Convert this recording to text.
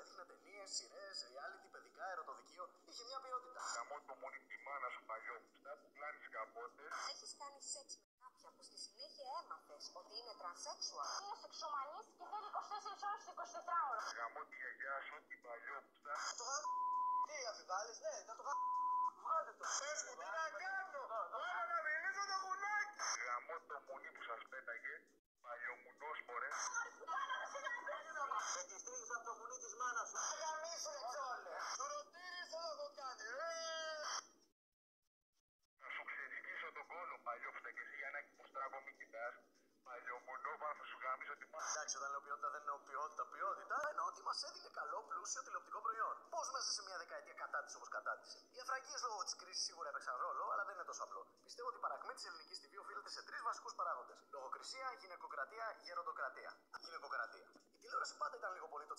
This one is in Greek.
έδειχνε ταινίες, σειρές, reality, παιδικά, ερωτοδικείο. Είχε μια ποιότητα. Γαμώ το μόνη της μάνας σου παλιό πουστά που κλάνεις καπότες. Έχεις κάνει σεξ με κάποια που στη συνέχεια έμαθες ότι είναι τρανσέξουαλ; Είναι σεξομανής και θέλει 24 ώρες το 24 ώρο. Γαμώ τη γιαγιά σου την παλιό πουστά. Το γα... Τι αμφιβάλλεις, ναι, θα το γα... Βγάλτε το. Πες μου, τι να κάνω. Άρα να μιλήσω το γουνάκι. Γαμώ το μουνί που σας πέταγε. Παλιομουνός μωρέ. Με τη στρίχη από το μουνί της μάνας σου. Γαμίσου ρε τσόλε. Σου ρωτήρεις θα το έχω κάνει. Ε! Θα σου ξεσκίσω τον κόλο παλιό πουστά και εσύ Γιάννακη που στραβώ μη κοιτάς. Παλιομουνό θα σου γάμισω τη μάνα. Εντάξει, όταν λέω ποιότητα δεν εννοώ ποιότητα, ποιότητα. Εννοώ ότι μας έδινε καλό, πλούσιο τηλεοπτικό προϊόν. Πώς μέσα σε μια δεκαετία κατάτηση όπως κατάτησε. Οι αφραγίες λόγω της κρίσης σίγουρα έπαιξαν ρόλο, αλλά δεν είναι τόσο απλό. Πιστεύω ότι η παρακμή της ελληνικής TV οφείλεται σε τρεις βασικούς παράγοντες. Λογοκρισία, γυναικοκρατία, γεροντοκρατία. Γυναικοκρατία. Η τηλεόραση πάντα ήταν λίγο πολύ το